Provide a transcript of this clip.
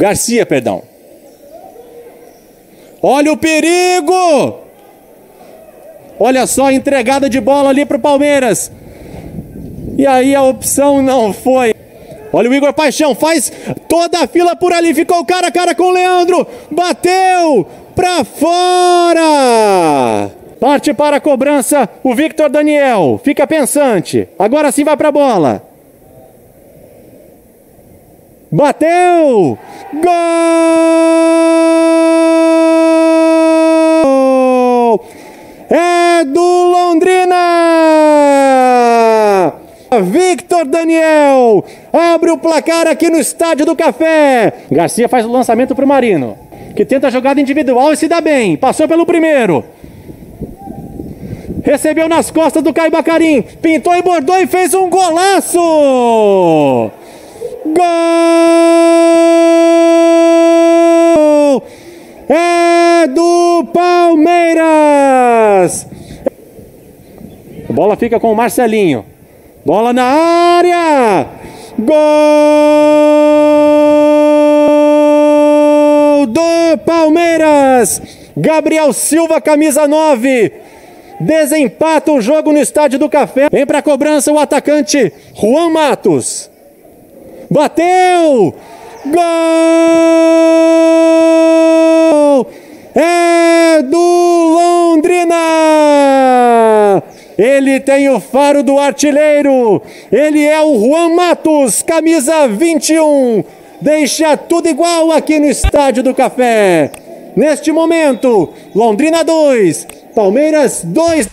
Garcia, perdão. Olha o perigo! Olha só a entregada de bola ali para o Palmeiras. E aí a opção não foi. Olha o Igor Paixão, faz toda a fila por ali, ficou cara a cara com o Leandro, bateu para fora! Parte para a cobrança o Victor Daniel, fica pensante, agora sim vai para a bola. Bateu! Gol! É do Londrina! Victor Daniel abre o placar aqui no Estádio do Café. Garcia faz o lançamento para o Marino, que tenta a jogada individual e se dá bem. Passou pelo primeiro. Recebeu nas costas do Caio Bacarim. Pintou e bordou e fez um golaço! É do Palmeiras! A bola fica com o Marcelinho. Bola na área! Gol do Palmeiras! Gabriel Silva, camisa 9. Desempata o jogo no Estádio do Café. Vem para a cobrança o atacante Juan Matos. Bateu! Gol! É do Londrina! Ele tem o faro do artilheiro. Ele é o Juan Matos, camisa 21. Deixa tudo igual aqui no Estádio do Café. Neste momento, Londrina 2, Palmeiras 2.